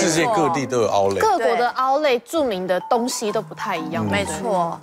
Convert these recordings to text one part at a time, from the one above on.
世界各地都有 Outlet。各国的 Outlet 著名的东西都不太一样。没错。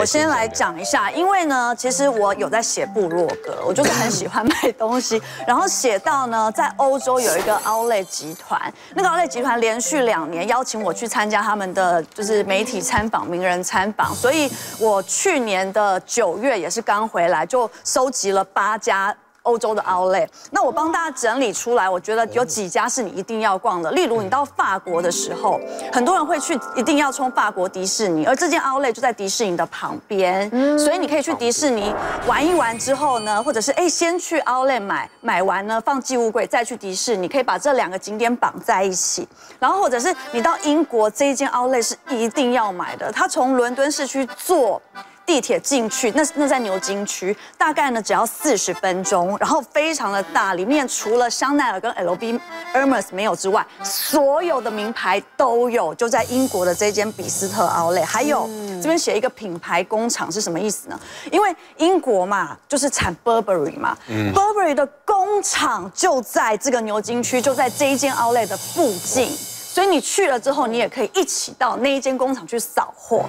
我先来先讲讲一下，因为呢，其实我有在写部落格，我就是很喜欢买东西，然后写到呢，在欧洲有一个 Outlet 集团，那个 Outlet 集团连续两年邀请我去参加他们的就是媒体参访、名人参访，所以我去年的九月也是刚回来，就收集了八家。欧洲的 Outlet，那我帮大家整理出来，我觉得有几家是你一定要逛的。例如，你到法国的时候，很多人会去，一定要冲法国迪士尼，而这间 Outlet 就在迪士尼的旁边，所以你可以去迪士尼玩一玩之后呢，或者是哎先去 Outlet 买，买完呢放寄物柜，再去迪士尼，可以把这两个景点绑在一起。然后或者是你到英国这一间 Outlet 是一定要买的，它从伦敦市区坐。地铁进去，那那在牛津区，大概呢只要四十分钟，然后非常的大，里面除了香奈儿跟 LV、Hermes 没有之外，所有的名牌都有，就在英国的这间比斯特奥莱。还有这边写一个品牌工厂是什么意思呢？因为英国嘛，就是产 Burberry 嘛，Burberry 的工厂就在这个牛津区，就在这一间奥莱的附近。所以你去了之后，你也可以一起到那一间工厂去扫货，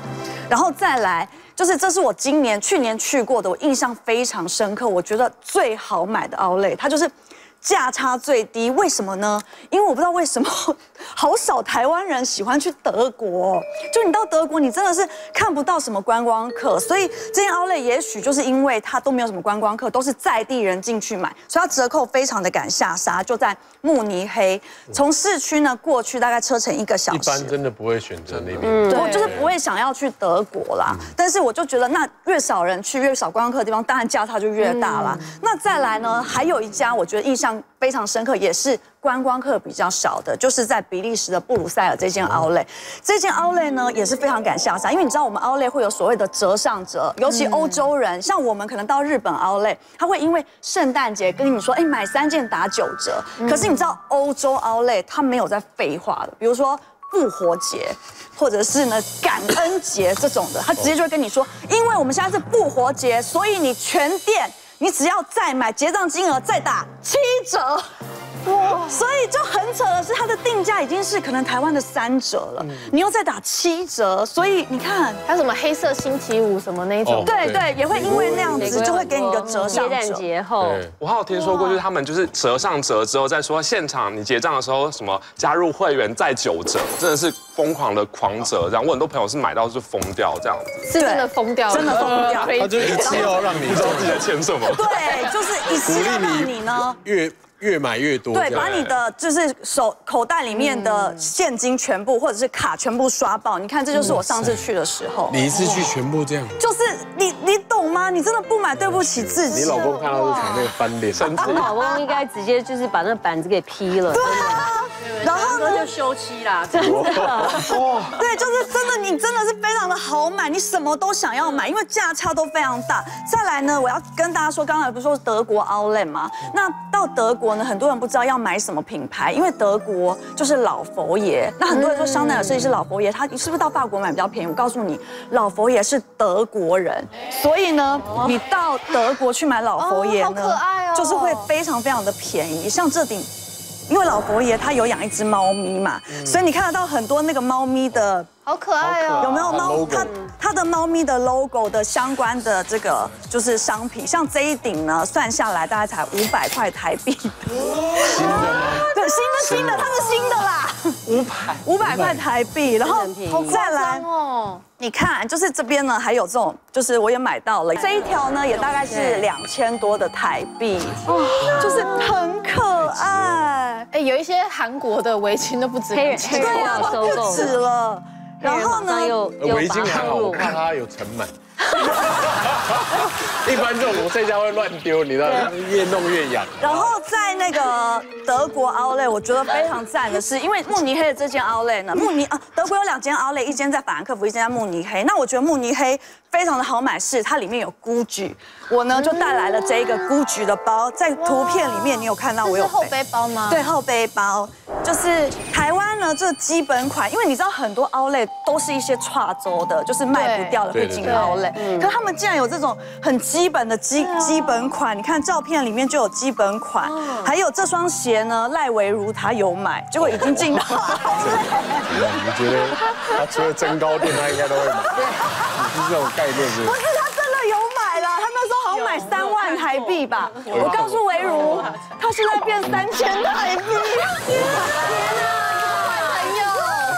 然后再来，就是这是我今年、去年去过的，我印象非常深刻，我觉得最好买的 Outlet，它就是价差最低。为什么呢？因为我不知道为什么，好少台湾人喜欢去德国哦。就你到德国，你真的是看不到什么观光客，所以这间 Outlet 也许就是因为它都没有什么观光客，都是在地人进去买，所以它折扣非常的敢下杀，就在慕尼黑，从市区呢过去大概车程一个小时。一般真的不会选择那边。对我就是不会想要去德国啦，但是我就觉得那越少人去，越少观光客的地方，当然价差就越大啦。那再来呢，还有一家我觉得印象非常深刻，也是观光客比较少的，就是在比利时的布鲁塞尔这间 Outlet。这间 Outlet 呢也是非常敢下杀，因为你知道我们 Outlet 会有所谓的折上折，尤其欧洲人，像我们可能到日本 Outlet，他会因为圣诞节跟你说，哎，买三件打九折。可是你知道欧洲 Outlet 它没有在废话的，比如说。复活节，或者是呢感恩节这种的，他直接就会跟你说，因为我们现在是复活节，所以你全店你只要再买结账金额再打七折。哇！所以就很扯的是，它的定价已经是可能台湾的三折了，你又再打七折，所以你看，还有什么黑色星期五什么那种？哦，对对，也会因为那样子就会给你个折上折。节后，对，我还有听说过，就是他们就是折上折之后再说现场你结账的时候什么加入会员再九折，真的是疯狂的狂折，这样我很多朋友是买到就疯掉这样子，是真的疯掉了，真的疯掉。非他就一次要让你 不知道自己在签什么。对，就是一次要让你呢。越越买越多。对，把你的就是手口袋里面的现金全部或者是卡全部刷爆。你看，这就是我上次去的时候。你一次去全部这样，就是你，你懂吗？你真的不买，对不起自己。你老公看到这场那个翻脸，甚至老公应该直接就是把那个板子给劈了，然后呢？就休妻啦，真的。对，就是真的，你真的是非常的好买，你什么都想要买，因为价差都非常大。再来呢，我要跟大家说，刚才不是说德国 Outlet 吗？那到德国呢，很多人不知道要买什么品牌，因为德国就是老佛爷。那很多人说香奈儿设计师老佛爷，他是不是到法国买比较便宜？我告诉你，老佛爷是德国人，所以呢，你到德国去买老佛爷呢，可爱哦就是会非常非常的便宜。像这顶。因为老佛爷他有养一只猫咪嘛，所以你看得到很多那个猫咪的好可爱哦，有没有猫？它它的猫咪的 logo 的相关的这个就是商品，像这一顶呢，算下来大概才五百块台币。新的吗？对，新的新的，它是新的啦，五百？五百块台币，然后再来哦，你看，就是这边呢还有这种，就是我也买到了这一条呢，也大概是两千多的台币，就是很可爱。哎，有一些韩国的围巾都不止黑人两千黑人对呀，要收购不止了。然后呢马上，又呃围巾还好，我入怕它有尘螨。一般这种我在家会乱丢，你知道，越弄越痒。然后在那个德国 Outlet，我觉得非常赞的是，因为慕尼黑的这间 Outlet 呢，慕尼啊，德国有两间 Outlet，一间在法兰克福，一间在慕尼黑。那我觉得慕尼黑非常的好买，是它里面有 GUCCI，我呢就带来了这一个 GUCCI 的包，在图片里面你有看到我有后背包吗？对，后背包。就是台湾呢，这基本款，因为你知道很多 Outlet 都是一些跨州的，就是卖不掉的对会进对可他们竟然有这种很基本的基基本款，你看照片里面就有基本款，还有这双鞋呢，赖维如他有买，结果已经进到。你觉得他除了增高垫，他应该都会买？你是这种概念是不是？不是他真的有买了，他那时候好像买三万台币吧。我告诉维如，他现在变三千台币。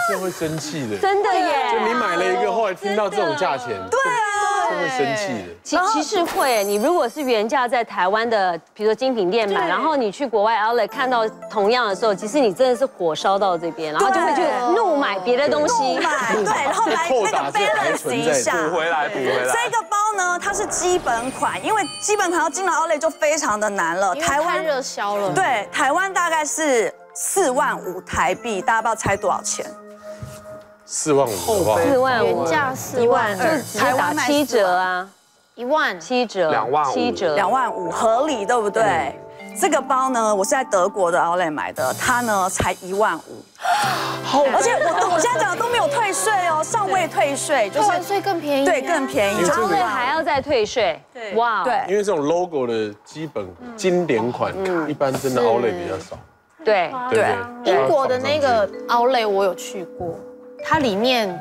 这会生气的。真的耶就耶。你买了一个，后来听到这种价钱，对啊，这会生气的。其其实会，你如果是原价在台湾的，比如说精品店买，然后你去国外 Outlet 看到同样的时候，其实你真的是火烧到这边，然后就会去怒买别的东西。买 对，然后来那个 balance 一下。补回来，补回来。这个包呢，它是基本款，因为基本款要进了 Outlet 就非常的难了。台湾热销了。对台湾大概是四万五台币，大家不知道猜多少钱？四万五的话，四万五，原价四万就二，直接打七折啊，一万。七折，两万五。七折，两万五合理，对不对？这个包呢，我是在德国的 Outlet 买的，它呢才一万五，而且我我现在讲的都没有退税哦，尚未退税，就是退完税更便宜。对更便宜，因为这个然后还要再退税，对。哇，对。因为这种 logo 的基本经典款，一般真的 Outlet 比较少，对，对？英国的那个 Outlet 我有去过，它里面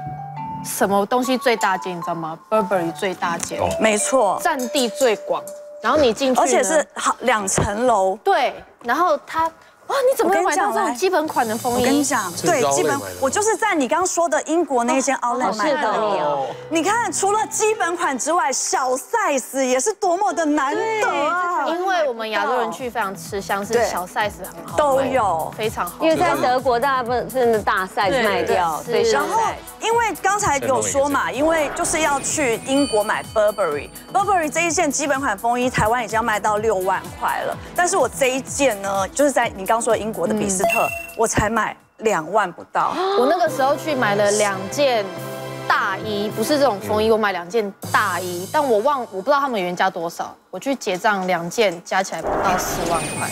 什么东西最大件，你知道吗？Burberry 最大间，哦没错，占地最广。然后你进去，而且是好两层楼。对，然后它哇，你怎么会买到这种基本款的风衣？我跟你讲，对基本我就是在你刚刚说的英国那间 Outlet 好适买的。合你哦。你看，除了基本款之外，小 size 也是多么的难得啊！因为我们亚洲人去非常吃香，是对小 size 很好，都有非常好，因为在德国大部分的大 size 卖掉，对然后。，因为刚才有说嘛，因为就是要去英国买 Burberry，Burberry 这一件基本款风衣，台湾已经要卖到六万块了。但是我这一件呢，就是在你刚说英国的比斯特，我才买两万不到。我那个时候去买了两件大衣，不是这种风衣，我买两件大衣，但我忘我不知道他们原价多少，我去结账两件加起来不到四万块，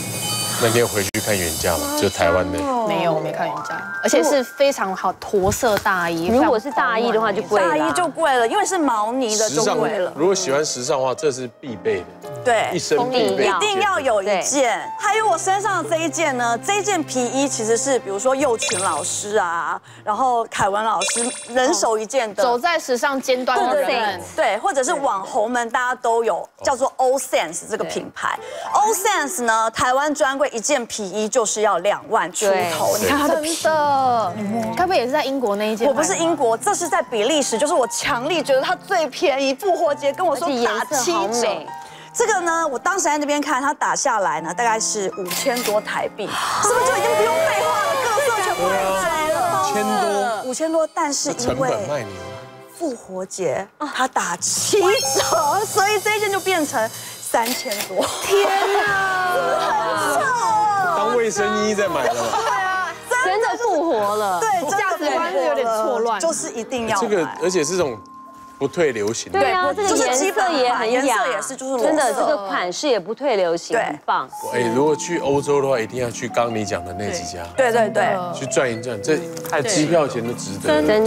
那你有回去看原价吗？就台湾的，没有，我没看原价，而且是非常好驼色大衣。如果是大衣的话就贵了，大衣就贵了，因为是毛呢的就贵了。如果喜欢时尚的话，这是必备的，对，一身必备。一一定要有一件，还有我身上的这一件呢，这一件皮衣其实是比如说幼群老师啊，然后凯文老师人手一件的，走在时尚尖端的人们，对，或者是网红们，大家都有叫做 O Sense 这个品牌。O Sense 呢，台湾专柜一件皮衣就是要两万出头，对你看它的真皮。的，该不会也是在英国那一件？我不是英国，这是在比利时，就是我强力觉得它最便宜，复活节跟我说打七折美。这个呢，我当时在那边看，它打下来呢，大概是五千多台币，是不是就已经不用废话了？各色全部来了，千多，五千多，但是因成为。复活节它打七折，所以这一件就变成三千多。天哪，当卫生衣在买了。对啊。真的复活了。对，价值观是有点错乱就是一定要这个而且是这种不退流行的。对啊，这个就是颜色也很雅，颜色也是就是裸真的这个款式也不退流行，对很棒。哎，如果去欧洲的话，一定要去刚你讲的那几家，对对对。去转一转，这还机票钱都值得。真